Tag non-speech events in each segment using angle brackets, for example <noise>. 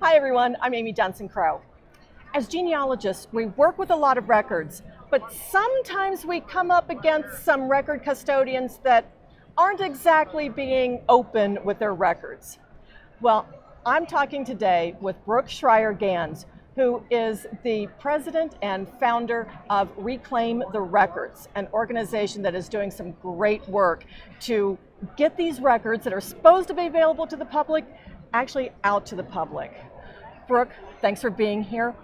Hi everyone, I'm Amy Johnson Crow. As genealogists, we work with a lot of records, but sometimes we come up against some record custodians that aren't exactly being open with their records. Well, I'm talking today with Brooke Schreier Ganz, who is the president and founder of Reclaim the Records, an organization that is doing some great work to get these records that are supposed to be available to the public actually out to the public. Brooke, thanks for being here.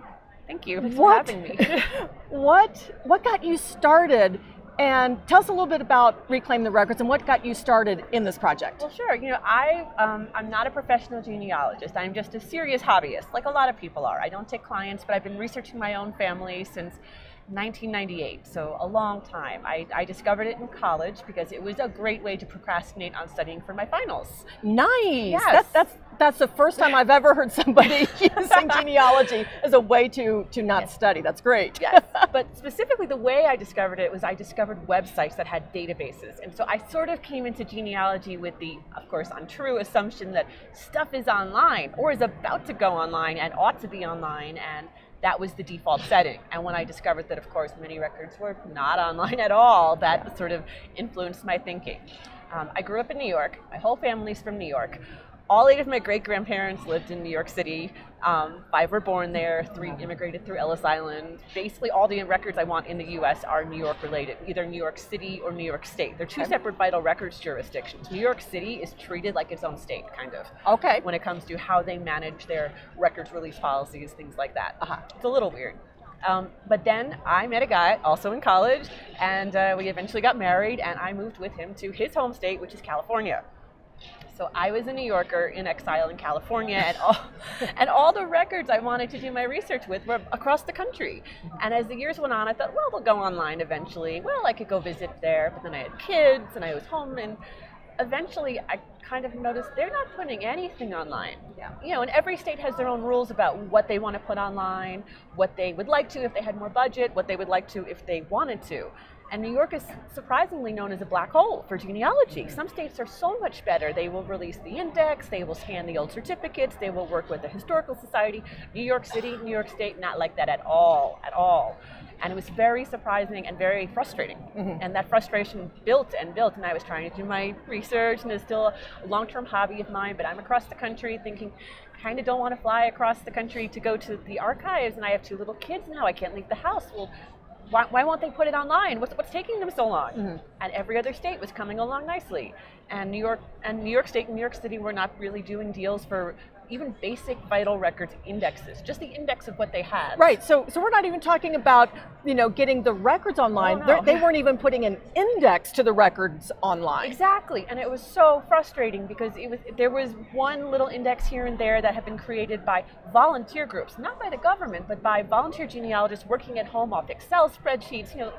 Thank you for having me. <laughs> what what got you started and tell us a little bit about Reclaim the Records and what got you started in this project. Well, sure. You know, I, um, I'm not a professional genealogist. I'm just a serious hobbyist, like a lot of people are. I don't take clients, but I've been researching my own family since 1998, so a long time. I, I, discovered it in college because it was a great way to procrastinate on studying for my finals. Nice. Yes. That, that's that's the first time I've ever heard somebody <laughs> <laughs> using genealogy as a way to to not yes. study. That's great. Yes. <laughs> but specifically, the way I discovered it was I discovered websites that had databases, and so I sort of came into genealogy with the, of course, untrue assumption that stuff is online or is about to go online and ought to be online and that was the default setting. And when I discovered that, of course, many records were not online at all, that sort of influenced my thinking. Um, I grew up in New York. My whole family's from New York all eight of my great grandparents lived in New York City. Um, five were born there, three immigrated through Ellis Island. Basically, all the records I want in the US are New York related, either New York City or New York State. They're two separate vital records jurisdictions. New York City is treated like its own state, kind of. Okay. When it comes to how they manage their records release policies, things like that. Uh-huh. It's a little weird. Um, but then I met a guy also in college, and uh, we eventually got married, and I moved with him to his home state, which is California. So I was a New Yorker in exile in California, and all, <laughs> and all the records I wanted to do my research with were across the country. And as the years went on, I thought, well, they'll go online eventually. Well, I could go visit there, but then I had kids, and I was home, and eventually I kind of noticed they're not putting anything online. Yeah. You know, and every state has their own rules about what they want to put online, what they would like to if they had more budget, what they would like to if they wanted to. And New York is surprisingly known as a black hole for genealogy. Some states are so much better. They will release the index, they will scan the old certificates, they will work with the Historical Society. New York City, New York State, not like that at all, at all. And it was very surprising and very frustrating. Mm-hmm. And that frustration built and built. And I was trying to do my research, and it's still a long term hobby of mine, but I'm across the country thinking, kind of don't want to fly across the country to go to the archives and I have two little kids now I can't leave the house well why, why won't they put it online? What's, what's taking them so long? Mm-hmm. And every other state was coming along nicely. And New York and New York State and New York City were not really doing deals for even basic vital records indexes, just the index of what they had. Right. So, so we're not even talking about you know getting the records online. Oh, no. They weren't even putting an index to the records online. Exactly, and it was so frustrating because it was there was one little index here and there that had been created by volunteer groups, not by the government, but by volunteer genealogists working at home off Excel spreadsheets. You know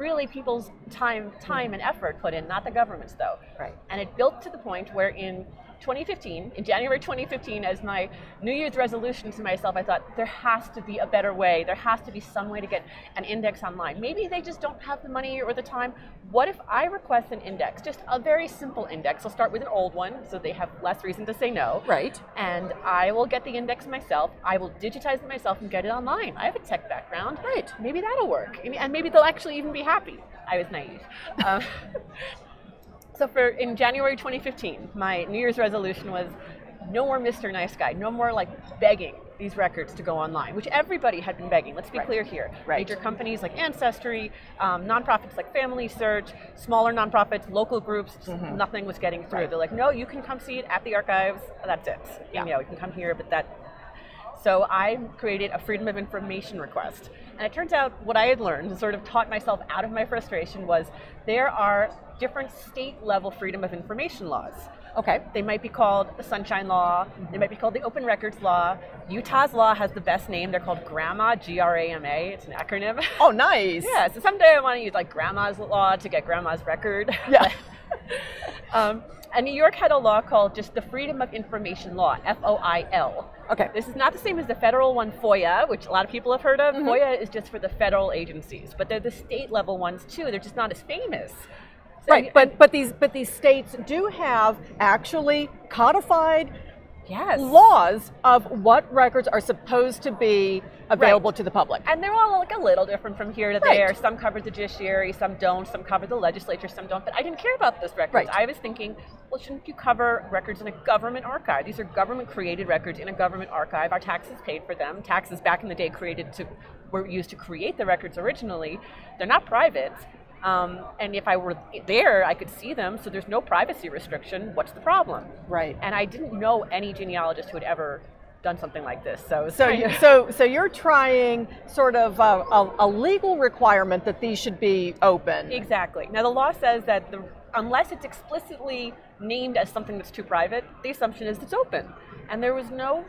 really people's time time and effort put in, not the government's though. Right. And it built to the point where in 2015, in January 2015, as my New Year's resolution to myself, I thought there has to be a better way. There has to be some way to get an index online. Maybe they just don't have the money or the time. What if I request an index, just a very simple index? I'll start with an old one so they have less reason to say no. Right. And I will get the index myself. I will digitize it myself and get it online. I have a tech background. Right. Maybe that'll work. And maybe they'll actually even be happy. I was naive. Um, <laughs> So for in January 2015, my New Year's resolution was no more Mr. Nice Guy, no more like begging these records to go online, which everybody had been begging. Let's be right. clear here. Right. Major companies like Ancestry, um, nonprofits like Family Search, smaller nonprofits, local groups, mm-hmm. nothing was getting through. Right. They're like, no, you can come see it at the archives. That's it. Yeah. You know, you can come here, but that. So I created a Freedom of Information request. And it turns out what I had learned and sort of taught myself out of my frustration was there are different state level freedom of information laws. Okay, they might be called the Sunshine Law, they might be called the Open Records Law. Utah's law has the best name. They're called GRAMA, G R A M A. It's an acronym. Oh, nice. <laughs> yeah, so someday I want to use like grandma's law to get grandma's record. Yeah. <laughs> <laughs> um, and New York had a law called just the Freedom of Information Law, F O I L. Okay. This is not the same as the federal one, FOIA, which a lot of people have heard of. Mm-hmm. FOIA is just for the federal agencies, but they're the state level ones too. They're just not as famous. So right, but but these but these states do have actually codified Yes. laws of what records are supposed to be available to the public. And they're all like a little different from here to Right. there. Some cover the judiciary, some don't, some cover the legislature, some don't. But I didn't care about those records. Right. I was thinking, well, shouldn't you cover records in a government archive? These are government created records in a government archive. Our taxes paid for them. Taxes back in the day created to were used to create the records originally. They're not private. Um, and if I were there, I could see them, so there's no privacy restriction. What's the problem? Right. And I didn't know any genealogist who had ever done something like this. So, So, you, so, so you're trying sort of a, a, a legal requirement that these should be open. Exactly. Now, the law says that the, unless it's explicitly named as something that's too private, the assumption is it's open. And there was no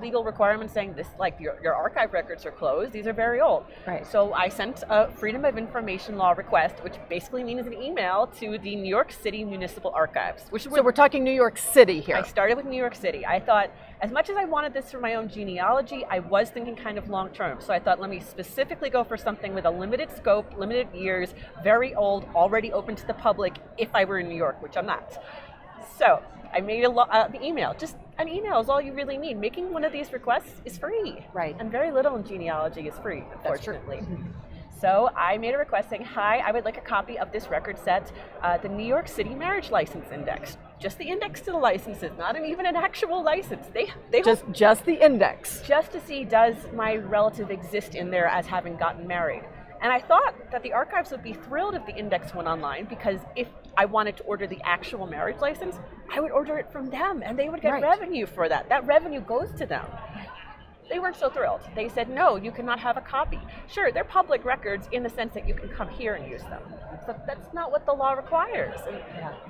legal requirement saying this, like your, your archive records are closed. These are very old. Right. So I sent a Freedom of Information Law request, which basically means an email to the New York City Municipal Archives, which So we're talking New York City here. I started with New York City. I thought, as much as I wanted this for my own genealogy, I was thinking kind of long term. So I thought, let me specifically go for something with a limited scope, limited years, very old, already open to the public if I were in New York, which I'm not. So I made a lo- uh, the email. Just an email is all you really need. Making one of these requests is free. Right. And very little in genealogy is free, unfortunately. So I made a request saying, "Hi, I would like a copy of this record set, uh, the New York City Marriage License Index. Just the index to the licenses, not an, even an actual license. They they Just, just the index. just to see does my relative exist in there as having gotten married." And I thought that the archives would be thrilled if the index went online because if I wanted to order the actual marriage license, I would order it from them and they would get Right. revenue for that. That revenue goes to them they weren't so thrilled. They said, no, you cannot have a copy. Sure, they're public records in the sense that you can come here and use them. But that's not what the law requires. And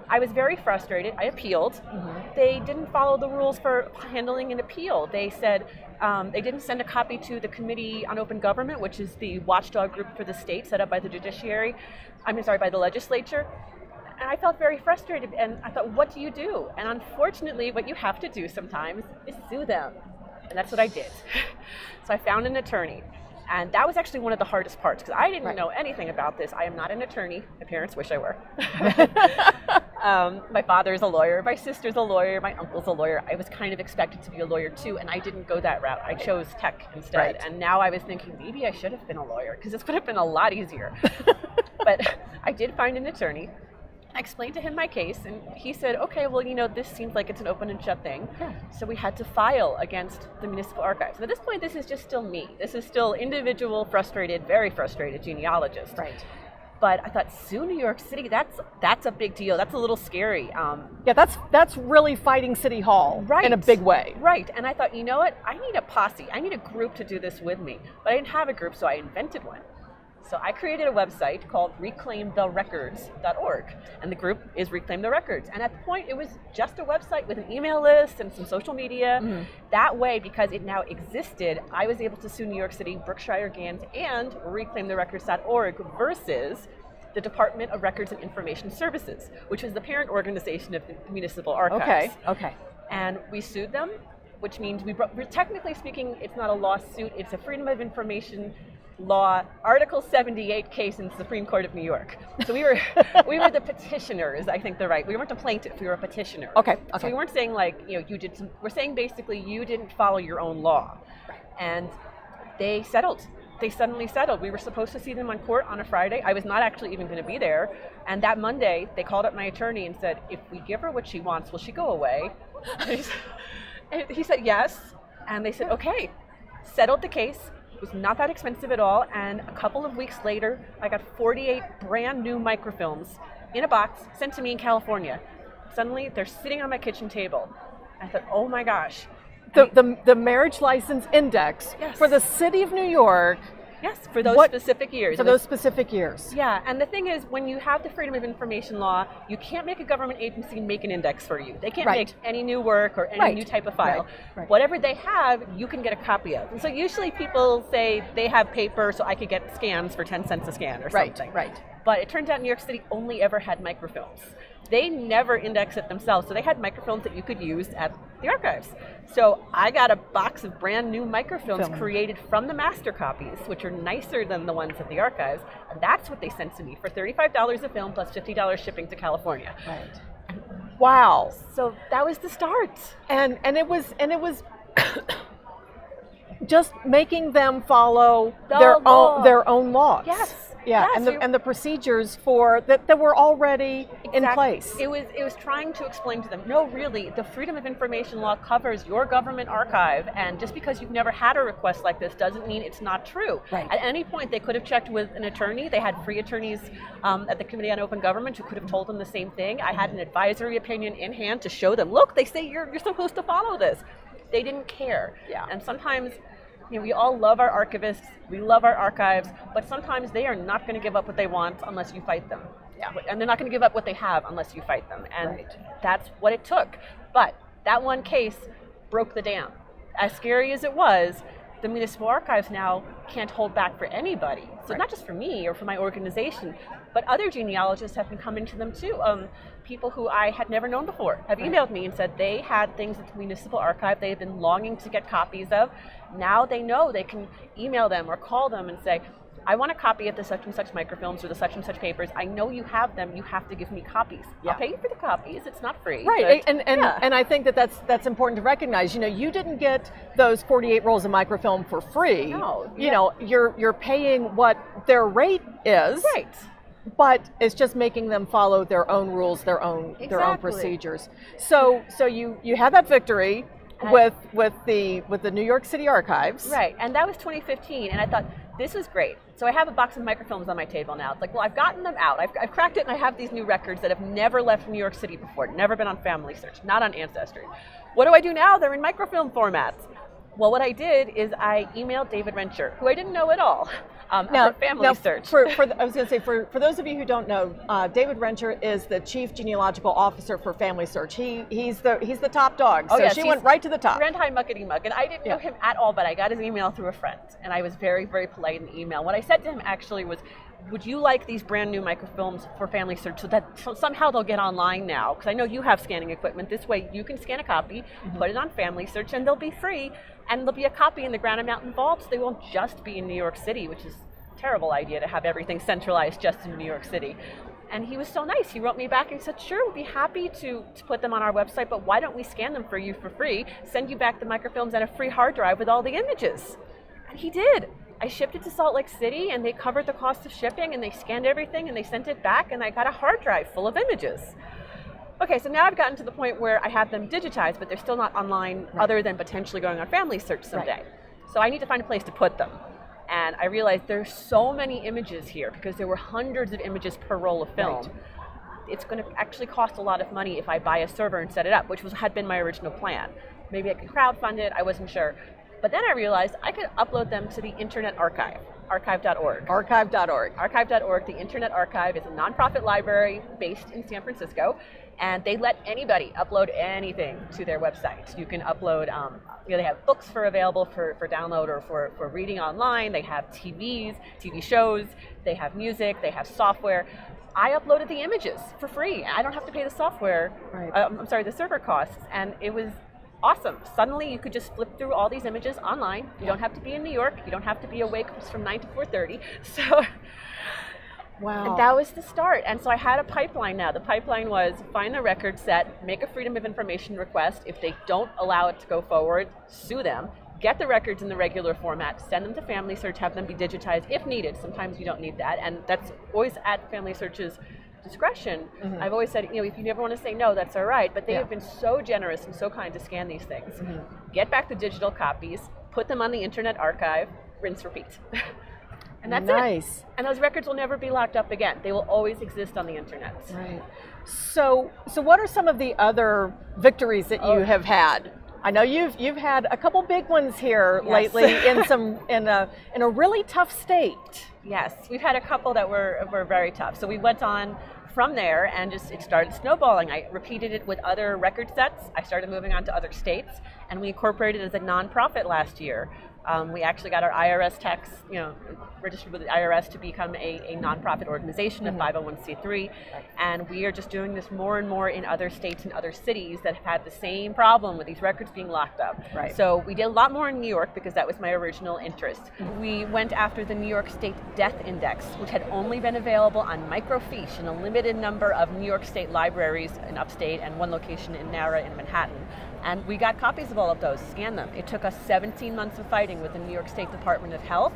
I was very frustrated. I appealed. They didn't follow the rules for handling an appeal. They said um, they didn't send a copy to the Committee on Open Government, which is the watchdog group for the state set up by the judiciary. I'm sorry, by the legislature. And I felt very frustrated. And I thought, what do you do? And unfortunately, what you have to do sometimes is sue them. And that's what I did. <laughs> So I found an attorney. And that was actually one of the hardest parts because I didn't Right. know anything about this. I am not an attorney. My parents wish I were. <laughs> <laughs> um, my father is a lawyer. My sister's a lawyer. My uncle's a lawyer. I was kind of expected to be a lawyer too, and I didn't go that route. I chose tech instead. Right. And now I was thinking maybe I should have been a lawyer because this would have been a lot easier. but I did find an attorney. I explained to him my case, and he said, okay, well, you know, this seems like it's an open and shut thing. Yeah. So we had to file against the municipal archives. And at this point, this is just still me. This is still individual, frustrated, very frustrated genealogist. Right. But I thought, sue New York City, that's that's a big deal. That's a little scary. Um, Yeah, that's that's really fighting City Hall Right. in a big way. Right. And I thought, you know what? I need a posse. I need a group to do this with me. But I didn't have a group, so I invented one. So I created a website called reclaimtherecords.org. And the group is Reclaim the Records. And at the point, it was just a website with an email list and some social media. Mm-hmm. That way, because it now existed, I was able to sue New York City, Brooke Schreier Ganz, and reclaimtherecords.org versus the Department of Records and Information Services, which is the parent organization of the municipal archives Okay. Okay. and we sued them, which means we brought, we're technically speaking, it's not a lawsuit, it's a Freedom of Information law, Article 78 case in the Supreme Court of New York. So we were <laughs> we were the petitioners, I think they're right. We weren't a plaintiff, we were a petitioner. Okay, So okay. we weren't saying like, you know, you did some, we're saying basically you didn't follow your own law. And they settled. They suddenly settled. We were supposed to see them on court on a Friday. I was not actually even going to be there. And that Monday, they called up my attorney and said, if we give her what she wants, will she go away? <laughs> and he said, yes. And they said, okay. Settled the case. Was not that expensive at all. And a couple of weeks later, I got 48 brand new microfilms in a box sent to me in California. Suddenly, they're sitting on my kitchen table. I thought, oh my gosh, The, the, the marriage license index Yes. for the city of New York Yes, for those What- specific years. for those specific years. Yeah, and the thing is, when you have the Freedom of Information law, you can't make a government agency make an index for you. They can't Right. make any new work or any Right, new type of file. right, right. Whatever they have, you can get a copy of. And so usually people say they have paper, so I could get scans for 10 cents a scan or Right, something. right. But it turns out New York City only ever had microfilms. They never index it themselves, so they had microfilms that you could use at the archives. So I got a box of brand new microfilms Film. created from the master copies, which are nicer than the ones at the archives, and that's what they sent to me for $35 a film plus $50 shipping to California. Right. Wow. So that was the start. And and it was and it was <coughs> just making them follow The their law. own their own laws. Yes. Yeah, Yes, and the and the procedures for that, that were already in place. It was it was trying to explain to them, no, really, the Freedom of Information Law covers your government archive, and just because you've never had a request like this doesn't mean it's not true. Right. At any point, they could have checked with an attorney. They had free attorneys um, at the Committee on Open Government who could have told them the same thing. I had an advisory opinion in hand to show them, look, they say you're you're supposed to follow this. They didn't care. Yeah. And sometimes. You know, we all love our archivists, we love our archives, but sometimes they are not going to give up what they want unless you fight them. Yeah. And they're not going to give up what they have unless you fight them. And Right. that's what it took. But that one case broke the dam. As scary as it was, the municipal archives now can't hold back for anybody. So Right. not just for me or for my organization, but other genealogists have been coming to them too. Um, people who I had never known before have emailed me and said they had things at the municipal archive they had been longing to get copies of. Now they know they can email them or call them and say, I want a copy of the such and such microfilms or the such and such papers. I know you have them. You have to give me copies. Yeah. I'll pay you for the copies. It's not free. Right, and and, yeah. and I think that that's that's important to recognize. You know, you didn't get those 48 rolls of microfilm for free. No, you yeah. know, you're you're paying what their rate is. right. But it's just making them follow their own rules, their own their own procedures. So so you you had that victory And with with the with the New York City Archives. Right, and that was 2015, and I thought this is great. So I have a box of microfilms on my table now. It's like, well, I've gotten them out. I've, I've cracked it, and I have these new records that have never left New York City before, never been on Family Search, not on Ancestry. What do I do now? They're in microfilm formats. Well, what I did is I emailed David Rencher, who I didn't know at all, um, Now, for Family now Search. For, for the, I was going to say for, for those of you who don't know, uh, David Rencher is the chief genealogical officer for Family Search. He he's the he's the top dog. Oh, so yes, she went right to the top. Grand high muckety muck, and I didn't know him at all, but I got his email through a friend, and I was very, very polite in the email. What I said to him actually was, "Would you like these brand new microfilms for Family Search so that so somehow they'll get online now? Because I know you have scanning equipment. This way, you can scan a copy, Mm-hmm. put it on Family Search, and they'll be free, and there'll be a copy in the Granite Mountain vaults. They won't just be in New York City, which is." Terrible idea to have everything centralized just in New York City. And he was so nice. He wrote me back and said, Sure, we'd be happy to, to put them on our website, but why don't we scan them for you for free, send you back the microfilms and a free hard drive with all the images? And he did. I shipped it to Salt Lake City and they covered the cost of shipping and they scanned everything and they sent it back and I got a hard drive full of images. Okay, so now I've gotten to the point where I have them digitized, but they're still not online other than potentially going on Family Search someday. So I need to find a place to put them. And I realized there's so many images here because there were hundreds of images per roll of film. Right. It's going to actually cost a lot of money if I buy a server and set it up, which was had been my original plan. Maybe I could crowdfund it, I wasn't sure. But then I realized I could upload them to the Internet Archive, archive.org. Archive.org. Archive.org, the Internet Archive, is a nonprofit library based in San Francisco, and they let anybody upload anything to their website. You can upload, um, you know, they have books for available for, for download or for, for reading online. They have TVs, TV shows, they have music, they have software. I uploaded the images for free. I don't have to pay the software. Right. um, I'm sorry, the server costs, and it was awesome. Suddenly, you could just flip through all these images online. You don't have to be in New York. You don't have to be awake from nine to four thirty. <laughs> So. Wow. And that was the start. And so I had a pipeline now. The pipeline was find the record set, make a Freedom of Information request. If they don't allow it to go forward, sue them. Get the records in the regular format, send them to Family Search, have them be digitized if needed. Sometimes you don't need that. And that's always at Family Search's discretion. Mm-hmm. I've always said, you know, if you never want to say no, that's all right. But they Yeah. have been so generous and so kind to scan these things. Mm-hmm. Get back the digital copies, put them on the Internet Archive, rinse, repeat. <laughs> and that's it. nice. And those records will never be locked up again. They will always exist on the internet. Right. So, so what are some of the other victories that you Oh. have had? I know you've you've had a couple big ones here Yes. lately <laughs> in some in a in a really tough state. Yes, we've had a couple that were were very tough. So we went on from there and just it started snowballing. I repeated it with other record sets. I started moving on to other states, and we incorporated as a nonprofit last year. Um, we actually got our IRS tax, you know, registered with the IRS to become a, a nonprofit organization, mm-hmm. a 501c3, and we are just doing this more and more in other states and other cities that have had the same problem with these records being locked up. Right. So we did a lot more in New York because that was my original interest. Mm-hmm. We went after the New York State Death Index, which had only been available on microfiche in a limited number of New York State libraries in upstate and one location in NARA in Manhattan. And we got copies of all of those, scanned them. It took us 17 months of fighting with the New York State Department of Health.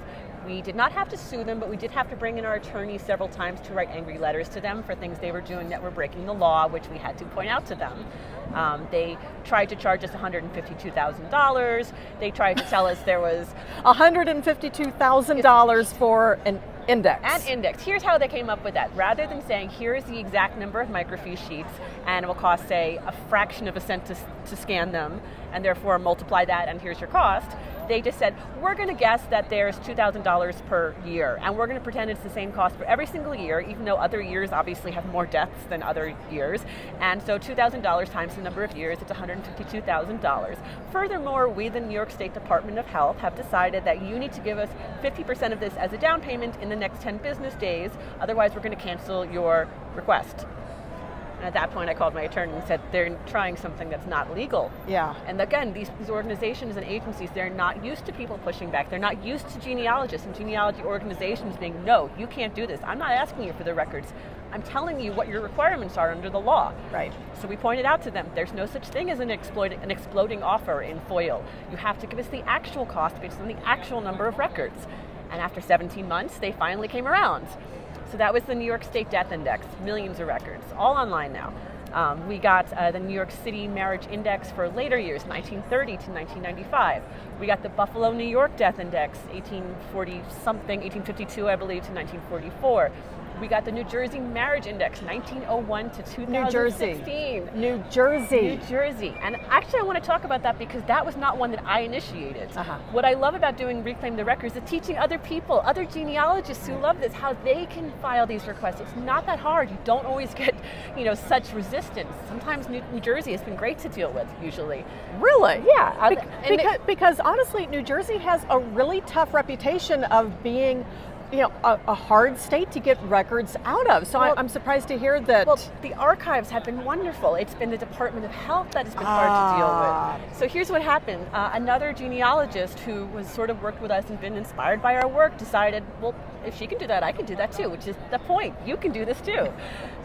We did not have to sue them, but we did have to bring in our attorney several times to write angry letters to them for things they were doing that were breaking the law, which we had to point out to them. Um, they tried to charge us $152,000. They tried to tell us there was $152,000 for an index. An index. Here's how they came up with that. Rather than saying, here's the exact number of microfiche sheets, and it will cost, say, a fraction of a cent to, to scan them, and therefore multiply that, and here's your cost, they just said, we're going to guess that there's $2,000 per year, and we're going to pretend it's the same cost for every single year, even though other years obviously have more deaths than other years. And so $2,000 times the number of years, it's $152,000. Furthermore, we, the New York State Department of Health, have decided that you need to give us 50% of this as a down payment in the next 10 business days, otherwise we're going to cancel your request. And at that point, I called my attorney and said, they're trying something that's not legal. Yeah. And again, these, these organizations and agencies, they're not used to people pushing back. They're not used to genealogists and genealogy organizations being, no, you can't do this. I'm not asking you for the records. I'm telling you what your requirements are under the law. Right. So we pointed out to them, there's no such thing as an, exploit, an exploding offer in FOIL. You have to give us the actual cost based on the actual number of records. And after 17 months, they finally came around. So that was the New York State Death Index, millions of records, all online now. Um, we got uh, the New York City Marriage Index for later years, 1930 to 1995. We got the Buffalo, New York Death Index, 1840 something, 1852, I believe, to 1944. We got the New Jersey Marriage Index, 1901 to 2016. New Jersey. New Jersey. New Jersey. And actually, I want to talk about that because that was not one that I initiated. Uh-huh. What I love about doing Reclaim the Records is teaching other people, other genealogists who love this, how they can file these requests. It's not that hard. You don't always get, you know, such resistance. Sometimes New, New Jersey has been great to deal with, usually. Really? Yeah. Be- because, it, because honestly, New Jersey has a really tough reputation of being you know, a, a, hard state to get records out of. So well, I'm surprised to hear that. Well, the archives have been wonderful. It's been the Department of Health that has been hard to deal with. Ah. So here's what happened. Uh, another genealogist who was sort of worked with us and been inspired by our work decided, well, if she can do that, I can do that too, which is the point. You can do this too.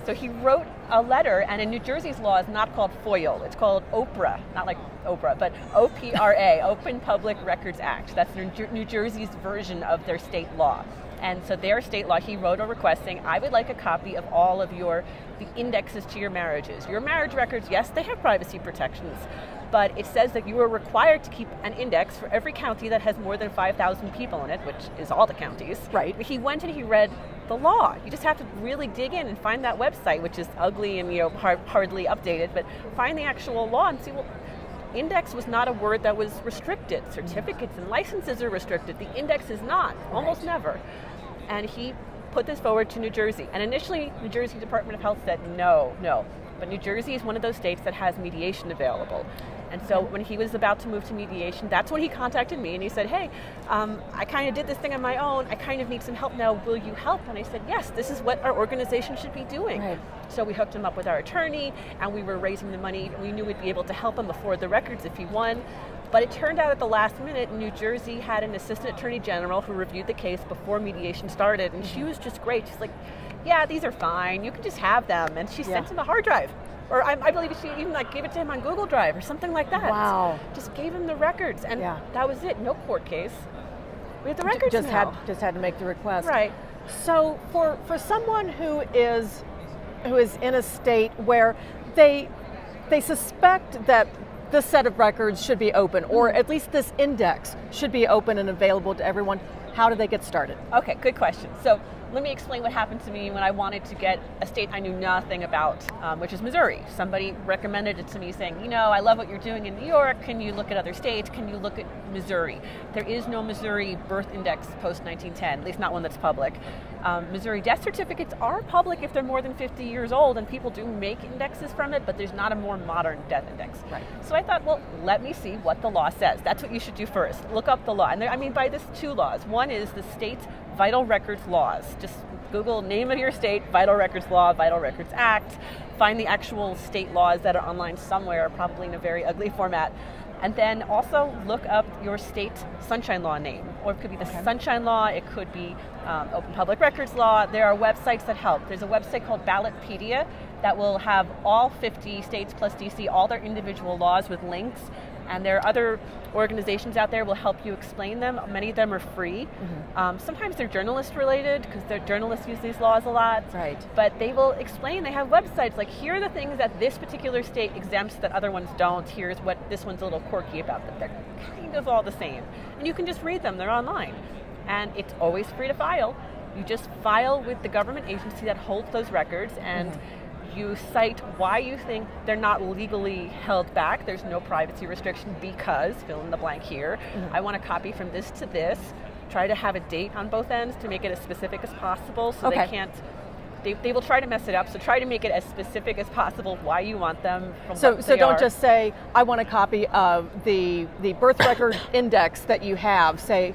So he wrote a letter, and in New Jersey's law, it's not called FOIL. It's called OPRA, not like Oprah, but OPRA, <laughs> Open Public Records Act. That's New Jersey's version of their state law. And so their state law, he wrote a request saying, I would like a copy of all of your the indexes to your marriages. Your marriage records, yes, they have privacy protections, but it says that you are required to keep an index for every county that has more than 5,000 people in it, which is all the counties. Right. He went and he read the law. You just have to really dig in and find that website, which is ugly and you know hard, hardly updated, but find the actual law and see well index was not a word that was restricted. Certificates and licenses are restricted. The index is not, almost right. never and he put this forward to New Jersey. And initially, New Jersey Department of Health said no, no. But New Jersey is one of those states that has mediation available. And so when he was about to move to mediation, that's when he contacted me and he said, Hey, um, I kind of did this thing on my own. I kind of need some help now. Will you help? And I said, Yes, this is what our organization should be doing. Right. So we hooked him up with our attorney and we were raising the money. We knew we'd be able to help him afford the records if he won. But it turned out at the last minute, New Jersey had an assistant attorney general who reviewed the case before mediation started, and she mm-hmm. was just great. She's like, "Yeah, these are fine. You can just have them." And she yeah. sent him a hard drive, or I, I, believe she even like gave it to him on Google Drive or something like that. Wow! Just gave him the records, and yeah. that was it. No court case. We had the records just now. had just had to make the request. Right. So for for someone who is who is in a state where they they suspect that this set of records should be open, or mm-hmm. at least this index should be open and available to everyone. How do they get started? Okay, good question. So let me explain what happened to me when I wanted to get a state I knew nothing about, um, which is Missouri. Somebody recommended it to me saying, you know, I love what you're doing in New York. Can you look at other states? Can you look at Missouri? There is no Missouri birth index post 1910, at least not one that's public. Um, Missouri death certificates are public if they're more than 50 years old, and people do make indexes from it, but there's not a more modern death index. Right. So I thought, well, let me see what the law says. That's what you should do first. Look up the law. And there, I mean by this two laws. One is the state's vital records laws. Just Google name of your state, vital records law, vital records act. Find the actual state laws that are online somewhere, probably in a very ugly format. And then also look up your state sunshine law name, or it could be the okay. sunshine law, it could be um, open public records law. There are websites that help. There's a website called Ballotpedia that will have all 50 states plus DC, all their individual laws with links and there are other organizations out there will help you explain them. Many of them are free. Mm-hmm. Um, sometimes they're journalist related because their journalists use these laws a lot. Right. But they will explain. They have websites like here are the things that this particular state exempts that other ones don't. Here's what this one's a little quirky about. But they're kind of all the same, and you can just read them. They're online, and it's always free to file. You just file with the government agency that holds those records and. Mm-hmm you cite why you think they're not legally held back. There's no privacy restriction because, fill in the blank here, mm-hmm. I want a copy from this to this. Try to have a date on both ends to make it as specific as possible so okay. they can't they, they will try to mess it up. So try to make it as specific as possible why you want them. so so don't are. just say I want a copy of the the birth record <coughs> index that you have. Say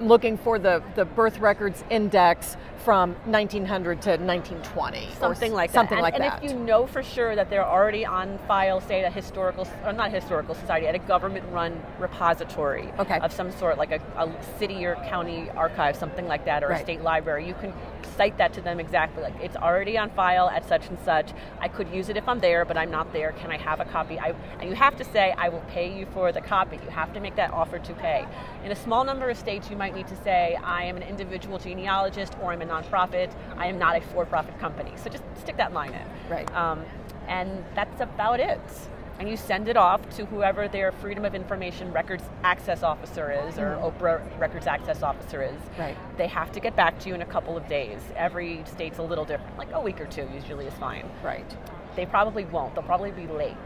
looking for the the birth records index from 1900 to 1920. Something like something that. like and, that. And if you know for sure that they're already on file, say at a historical, or not historical society, at a government-run repository okay. of some sort, like a, a, city or county archive, something like that, or right. a state library, you can cite that to them exactly. Like it's already on file at such and such. I could use it if I'm there, but I'm not there. Can I have a copy? I, and you have to say, I will pay you for the copy. You have to make that offer to pay. In a small number of states, you might need to say, I am an individual genealogist or I'm a nonprofit. I am not a for-profit company. So just stick that line in. Right. Um, and that's about it. And you send it off to whoever their Freedom of Information Records Access Officer is, or mm-hmm. OPRA Records Access Officer is. Right. They have to get back to you in a couple of days. Every state's a little different. Like a week or two usually is fine. Right. They probably won't. They'll probably be late.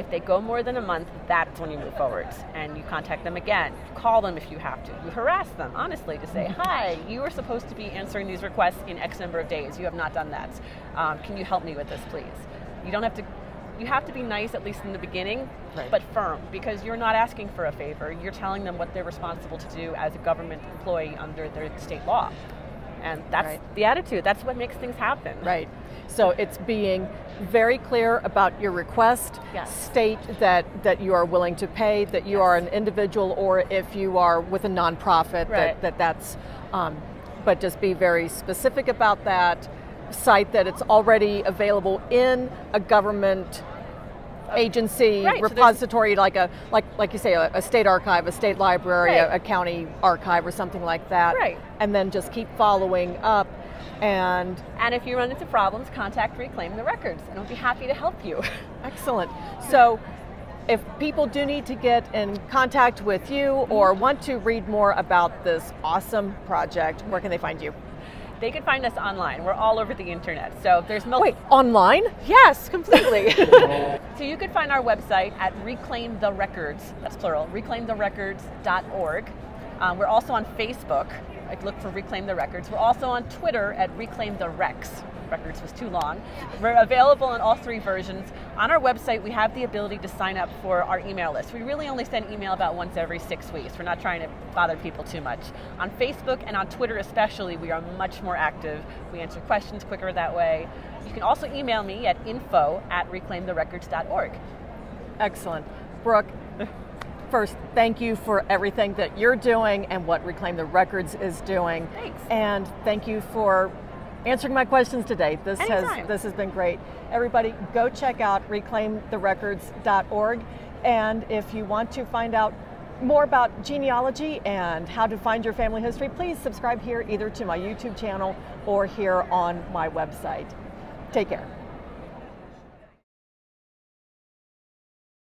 If they go more than a month, that's when you move forward and you contact them again. Call them if you have to. You harass them, honestly, to say, Hi, you were supposed to be answering these requests in X number of days. You have not done that. Um, can you help me with this, please? You don't have to. You have to be nice, at least in the beginning, right. but firm, because you're not asking for a favor. You're telling them what they're responsible to do as a government employee under their state law. And that's right. the attitude. That's what makes things happen. Right. So it's being very clear about your request. Yes. State that, that you are willing to pay, that you yes. are an individual, or if you are with a nonprofit, right. that, that that's, um, but just be very specific about that. Cite that it's already available in a government agency right, repository so like a like like you say a, a state archive a state library right. a, a, county archive or something like that right and then just keep following up and and if you run into problems, contact Reclaim the Records, and I'll be happy to help you. <laughs> Excellent. So if people do need to get in contact with you or want to read more about this awesome project, where can they find you? They can find us online. We're all over the internet. So there's multiple. Wait, online? Yes, completely. <laughs> <laughs> so you can find our website at Reclaim the Records. That's plural. ReclaimTheRecords.org. Um, we're also on Facebook. I look for Reclaim the Records. We're also on Twitter at Reclaim the Recs. Records was too long. We're available in all three versions. On our website, we have the ability to sign up for our email list. We really only send email about once every six weeks. We're not trying to bother people too much. On Facebook and on Twitter especially, we are much more active. We answer questions quicker that way. You can also email me at info at reclaimtherecords.org. Excellent. Brooke, first, thank you for everything that you're doing and what Reclaim the Records is doing. Thanks. And thank you for answering my questions today. This Anytime. has this has been great. Everybody, go check out reclaimtherecords.org. And if you want to find out more about genealogy and how to find your family history, please subscribe here either to my YouTube channel or here on my website. Take care.